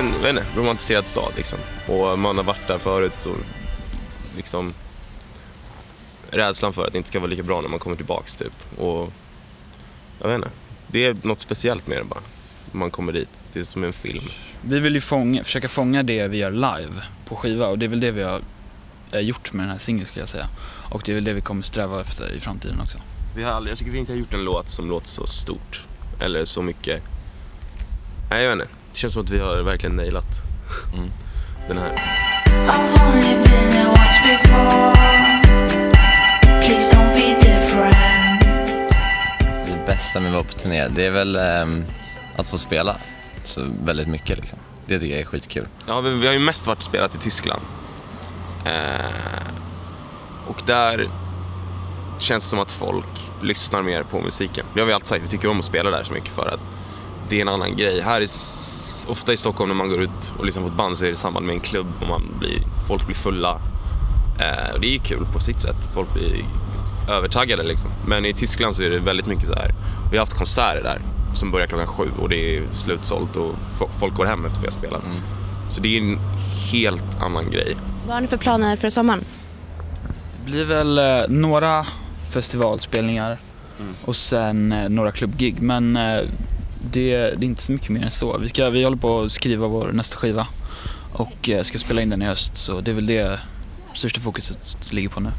en vet inte, romantiserad stad liksom. Och man har varit där förut så liksom rädslan för att det inte ska vara lika bra när man kommer tillbaks typ. Och jag vet inte, det är något speciellt med det bara. Man kommer dit, det är som en film. Vi vill ju fånga, försöka fånga det vi gör live på skiva och det är väl det vi har eh, gjort med den här singeln skulle jag säga. Och det är väl det vi kommer sträva efter i framtiden också. Vi har aldrig, jag tycker vi inte har gjort en låt som låter så stort. Eller så mycket. Nej jag vet inte. Det känns som att vi har verkligen nailat Mm. den här. Det bästa med att vara på turné, det är väl ehm, att få spela så väldigt mycket liksom. Det tycker jag är skitkul. Ja, vi, vi har ju mest varit spelat i Tyskland. Eh, och där känns det som att folk lyssnar mer på musiken. Det har vi alltid sagt, vi tycker om att spela där så mycket för att det är en annan grej. Här är ofta i Stockholm när man går ut och lyssnar på ett band så är det i samband med en klubb och man blir, folk blir fulla. Eh, och det är ju kul på sitt sätt. Folk blir övertaggade liksom. Men i Tyskland så är det väldigt mycket så här. Vi har haft konserter där som börjar klockan sju och det är slutsålt och fo- folk går hem efter vi har spelat. Så det är en helt annan grej. Vad har ni för planer för sommaren? Det blir väl eh, några festivalspelningar och sen eh, några klubbgig. Men eh, det, det är inte så mycket mer än så. Vi, ska, vi håller på att skriva vår nästa skiva och eh, ska spela in den i höst. Så det är väl det största fokuset ligger på nu.